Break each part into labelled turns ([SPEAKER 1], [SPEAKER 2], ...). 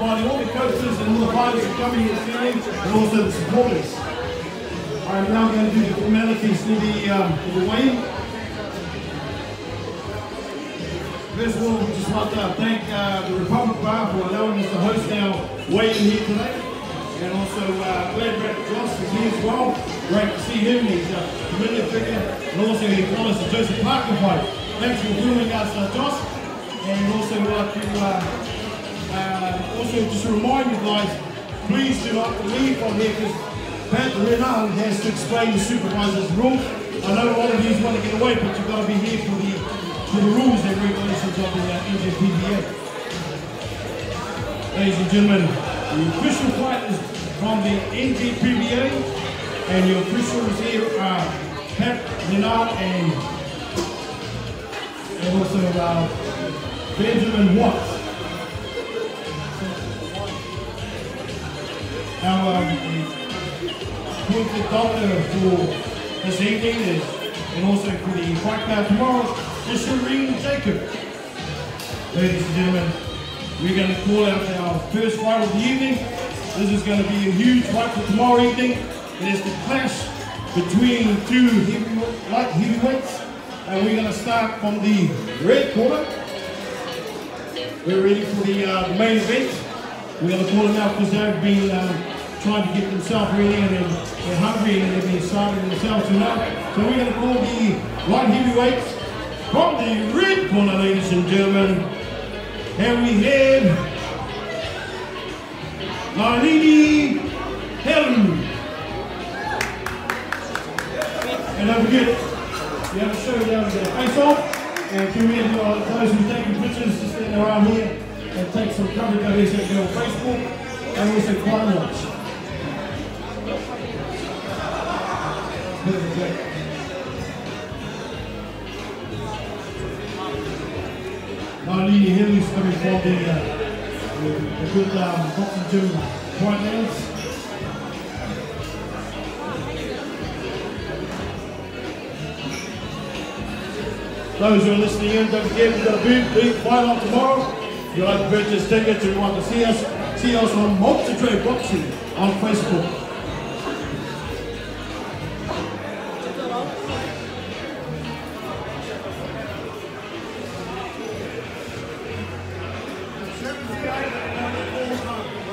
[SPEAKER 1] everybody, all the coaches and all the fighters are coming this evening, and also the supporters. I'm now going to do the formalities for the, um, for the weigh-in. First of all, we just want to thank uh, the Republic Bar for allowing us to host our weigh-in here today. And also, uh, Gladrap Joss is here as well. Great to see him. He's a familiar figure. And also, he follows the Joseph Parker fight. Thanks for filming us, uh, Joss. And also, we'd like to uh, uh, also just to remind you guys, please do not leave from here because Pat Renard has to explain the supervisor's rules. I know a lot of you want to get away, but you've got to be here for the for the rules and regulations of the uh, NJPBA. Ladies and gentlemen, the official fight is from the NJPBA, and your officials here are Pat Renard and, and also uh, Benjamin Watts. Our um, doctor for this evening is, and also for the fight card tomorrow is Shireen Jacob. Ladies and gentlemen, we're going to call out our first fight of the evening. This is going to be a huge fight for tomorrow evening. It is the clash between two heavy, light heavyweights. And we're going to start from the red corner. We're ready for the uh, main event. We're going to call them out because they've been um, trying to get themselves ready and they're, hungry and they've been starting themselves tonight. So we're going to call the light heavyweights from the red corner, ladies and gentlemen. And we have Nailini Helu. And don't forget, you have to show down the face off. And can we have those who are taking pictures just stand around here and take some coverage of this on Facebook and also Crime Watch. Nailini Helu is coming from the, uh, the, good um, boxing gym, Point. Those who are listening in, don't forget we've got a big, big fight on tomorrow. If you'd like to purchase tickets or you want to see us, see us on Multitrade Boxing on Facebook.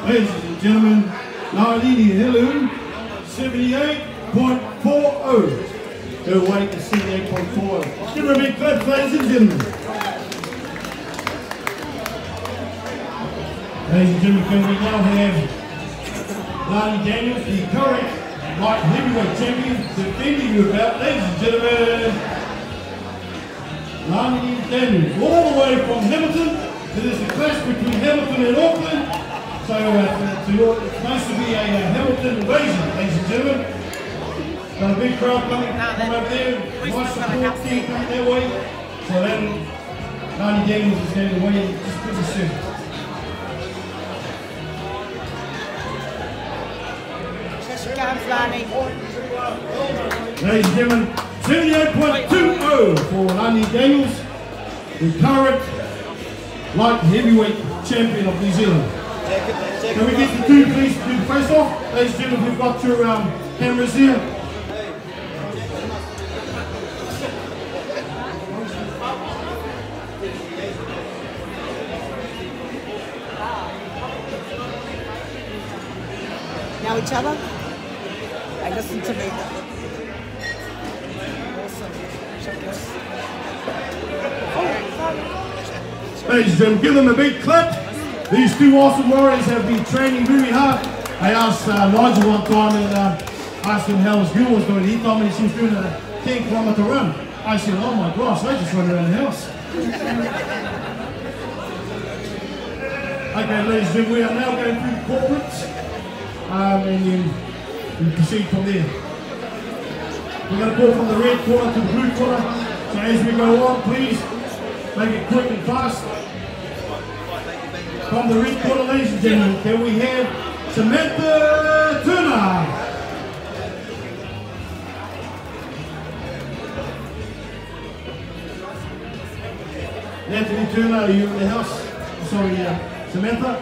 [SPEAKER 1] Ladies and gentlemen, Nailini Helu, 78.40. Her weight is 78.40. Give her a big clap, ladies and gentlemen. Ladies and gentlemen, can we now have Lani Daniels, the current light heavyweight champion, defending her belt. Ladies and gentlemen, Lani Daniels, all the way from Hamilton. It is a clash between Hamilton and Auckland. So uh, to your, it's nice to be a uh, Hamilton invasion, ladies and gentlemen. Got a big crowd coming from over there. Nice support team coming their way. So then, Lani Daniels is going in just pretty soon. Ladies and gentlemen, 78.20 for Lani Daniels, the current light heavyweight champion of New Zealand. Can we get the two please do the face off? Ladies and gentlemen, we've got your um, cameras here.
[SPEAKER 2] Now each other? I listen to me. Awesome. Check this.
[SPEAKER 1] Ladies and gentlemen, give them a big clap. These two awesome warriors have been training very hard. I asked uh, Nigel one time and uh, asked him how his girl was doing. He told me she was doing a 10 kilometer run. I said, oh my gosh, they just run around the house. okay, ladies and gentlemen, we are now going through the. Um, and then we proceed from there. We're going to go from the red corner to the blue corner. So as we go on, please make it quick and fast. From the red corner, ladies and gentlemen, can we have Samantha Turner? Anthony Turner, are you in the house? Sorry, uh, Samantha?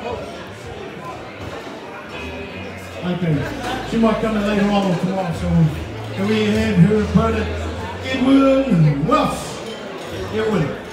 [SPEAKER 1] Okay. She might come in later on or tomorrow, so can we have her opponent, Edwin Welsh? Edwin.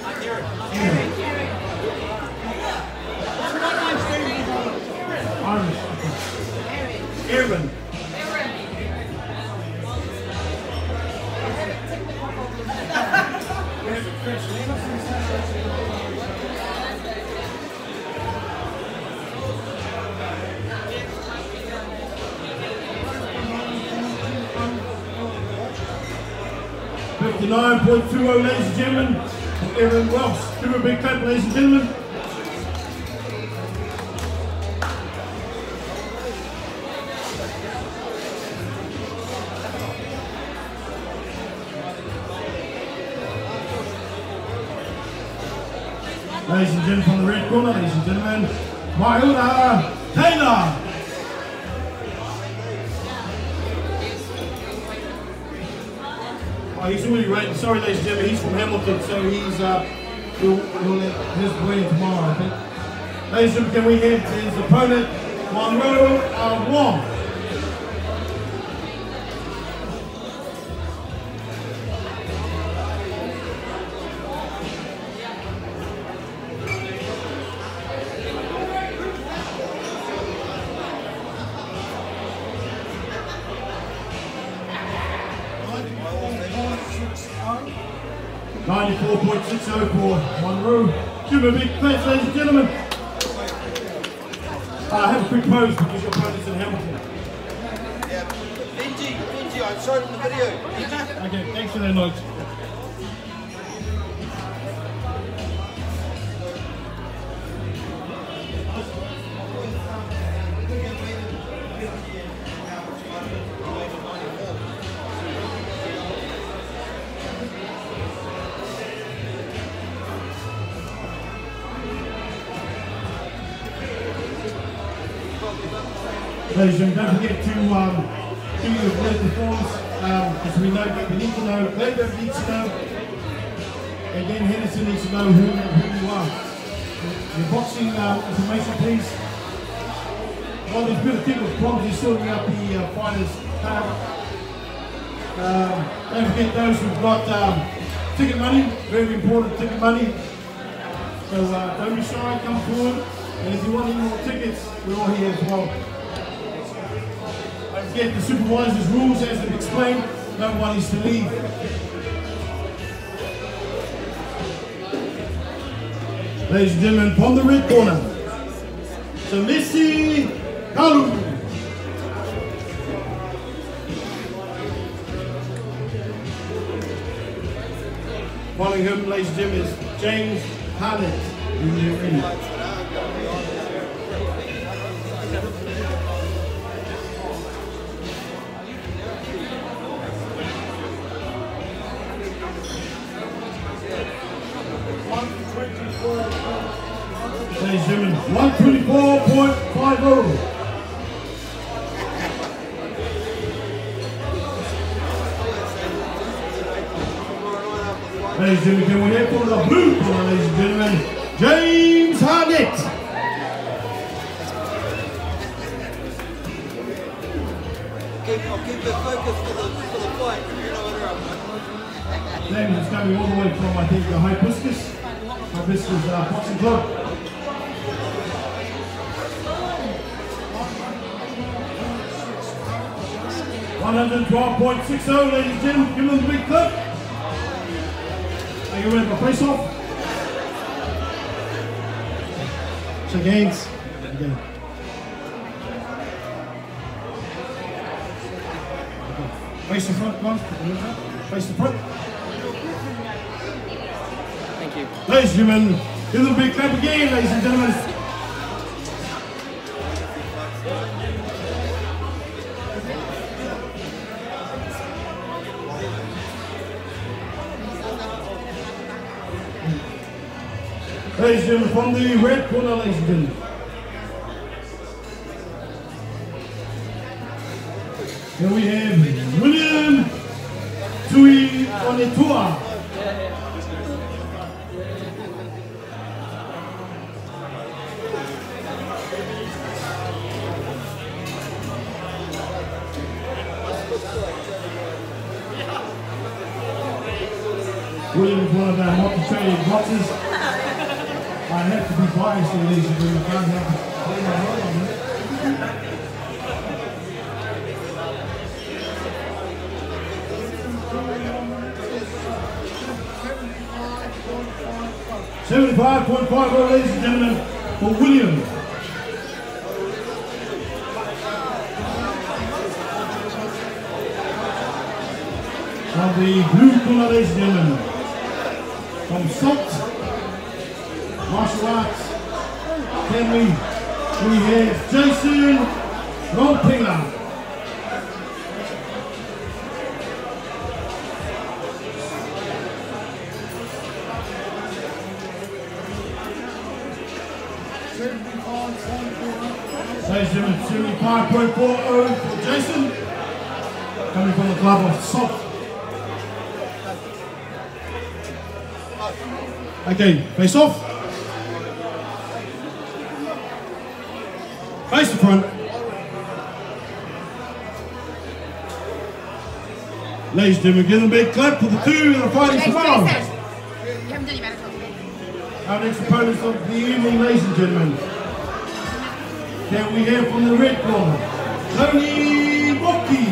[SPEAKER 1] Oh, ladies and gentlemen. Aaron Welsh. Give her a big clap, ladies and gentlemen. Ladies and gentlemen from the red corner, ladies and gentlemen, Mahiuna Taylor. Oh, he's already waiting. Sorry, ladies and gentlemen, he's from Hamilton, so he's uh, let his win tomorrow, I think. Ladies and gentlemen, can we have his opponent, Monroe uh, Wong. Him a big thanks, ladies and gentlemen. Uh, have a quick pose because your opponent's in Hamilton.
[SPEAKER 3] Yeah, Benji, Benji, I showed him the video.
[SPEAKER 1] Okay, thanks for that note. And don't forget to um, do your political forms, um, we know, we need to know, Labour needs to know, and then Henderson needs to know who, who you are. Your boxing uh, information, please. While there's been a bit of problems sorting out the uh, card, um, don't forget those who've got um, ticket money, very important ticket money. So uh, don't be shy, come forward. And if you want any more tickets, we're all here as well. Don't the supervisor's rules as they've explained, no one is to leave. Ladies and gentlemen, from the red corner, so Messi Kalu. Following him, ladies and gentlemen, is James Harnett. Gentlemen, 124.50. Ladies and gentlemen, have for the blue corner, ladies and gentlemen, James Harnett. James is coming all the way from, I think, the Hibiscus, Hibiscus uh, Boxing Club. One hundred twelve point six oh, ladies and gentlemen, give them a big clap. Are you ready for face off? Shake hands. Again. Face the front, guys. Face the front.
[SPEAKER 2] Thank you.
[SPEAKER 1] Ladies and gentlemen, give them a big clap again, ladies and gentlemen. Legion from the Red Corner Legion. Then we have William Tui Onetua. William is one of our multi-training boxers. I have to be biased these because I can't help it. Play my role on it. Seventy-five point five, ladies and gentlemen, for William. From the blue corner, ladies and gentlemen, from SALT Martial Arts, can we, we have Jason. Ladies and gentlemen, 75.40 for Jason, coming from the club of SALT. Okay, face off. Face the front. Ladies and gentlemen, give them a big clap for the two that are fighting tomorrow.
[SPEAKER 2] Jason. You haven't done your medical.
[SPEAKER 1] Our next opponents of the evening, ladies and gentlemen. Can we hear from the red corner? Tony Boki.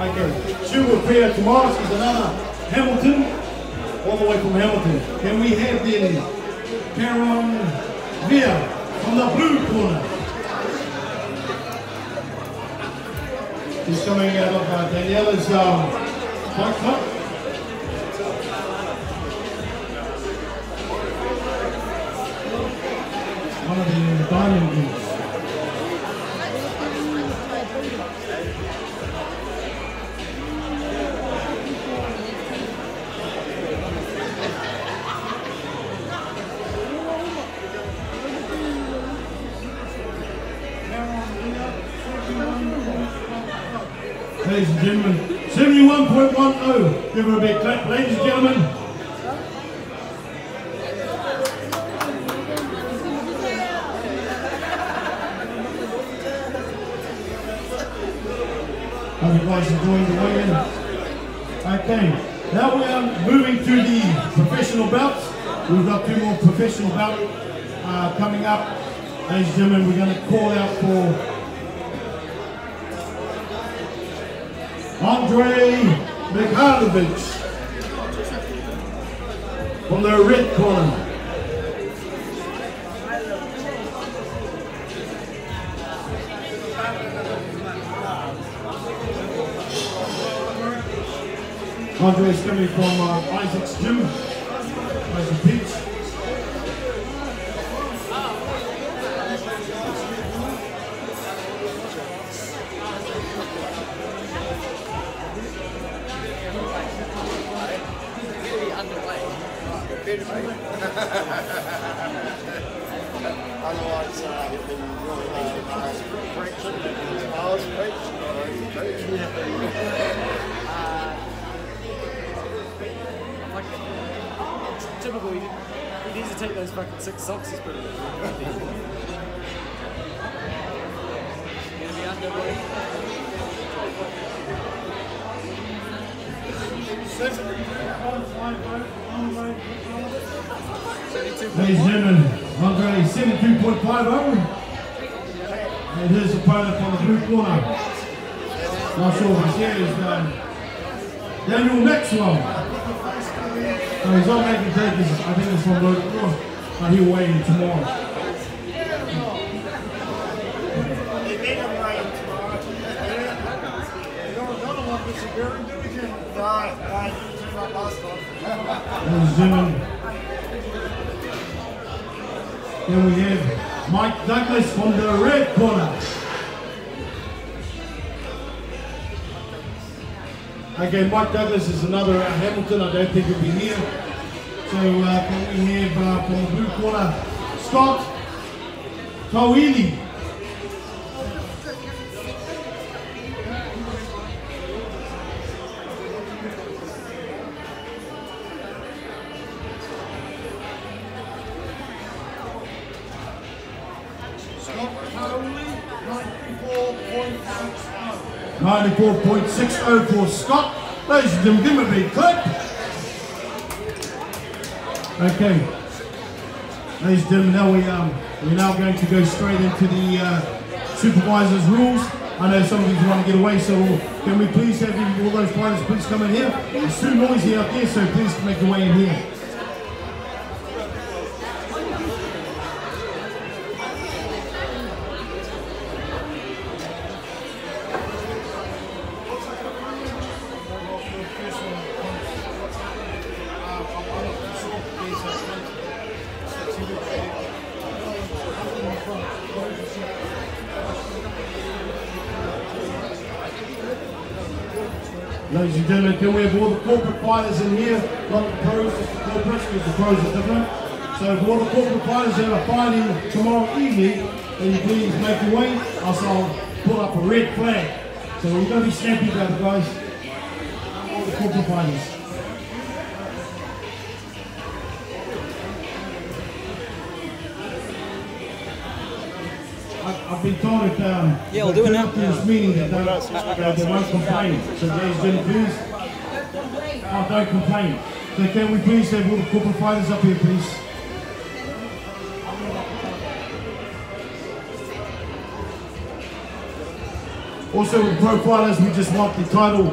[SPEAKER 1] Okay, she will appear tomorrow. She's another Hamilton, all the way from Hamilton. Can we have then Karen Via from the blue corner? She's coming out of uh, Daniela's um, club. One of the diamond Hope you guys enjoying the weigh-in. Okay, now we are moving to the professional belts. We've got two more professional belts uh, coming up. Ladies and gentlemen, we're going to call out for Andrei Mikhailovich from the red corner. Andrei is coming from uh, Isaac's gym, Isaac Beach.
[SPEAKER 4] Otherwise, uh, it'd be really uh, friction and hours friction.
[SPEAKER 5] Like, it's typical, he, he needs take those fucking six socks he's putting in. Gonna be underway.
[SPEAKER 1] Ladies and Andrei 72.5 over. And his opponent from the blue corner. Here, is um, Daniel Maxwell. He's making I think it's from Logan North, but weigh in tomorrow. Gentlemen, here we have Mike Douglas from the red corner. Again, Mike Douglas is another uh, Hamilton. I don't think he'll be here. So uh, can we have uh, from the blue corner, Scott Tawili.
[SPEAKER 4] 94.60.
[SPEAKER 1] 94.60 for Scott. Ladies and gentlemen, give him a big clap. Okay. Ladies and gentlemen, now we um we're now going to go straight into the uh, supervisor's rules. I know some of you want to get away, so can we please have all those fighters please come in here? It's too noisy out there, so please make your way in here. Ladies and gentlemen, can we have all the corporate fighters in here? Not the pros, the corporates, because the pros are different. So for all the corporate fighters that are fighting tomorrow evening, can you please make your way? Else I'll pull up a red flag. So we're going to be snappy about it, guys. All the corporate fighters. Been told that, um,
[SPEAKER 2] Yeah, we'll do it now.
[SPEAKER 1] after this meeting, that they, uh, they won't complain. So and gentlemen, please, oh, don't complain. So can we please have all the corporate fighters up here, please? Also with pro fighters, we just want the title